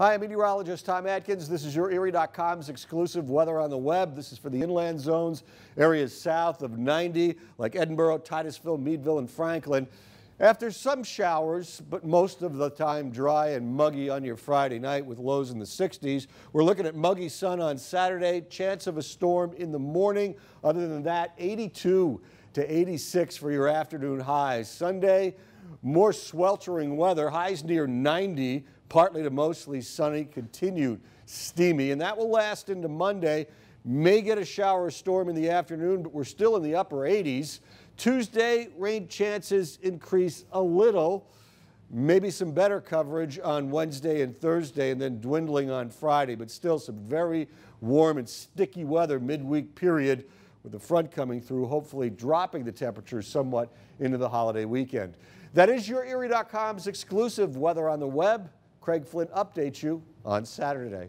Hi, I'm meteorologist Tom Atkins. This is YourErie.com's exclusive weather on the web. This is for the inland zones, areas south of 90, like Edinboro, Titusville, Meadville, and Franklin. After some showers, but most of the time dry and muggy on your Friday night with lows in the 60s. We're looking at muggy sun on Saturday, chance of a storm in the morning. Other than that, 82 to 86 for your afternoon highs. Sunday, more sweltering weather, highs near 90 partly to mostly sunny, continued steamy, and that will last into Monday. May get a shower or storm in the afternoon, but we're still in the upper 80s. Tuesday, rain chances increase a little. Maybe some better coverage on Wednesday and Thursday, and then dwindling on Friday, but still some very warm and sticky weather midweek period with the front coming through, hopefully dropping the temperatures somewhat into the holiday weekend. That is YourErie.com's exclusive weather on the web. Craig Flint updates you on Saturday.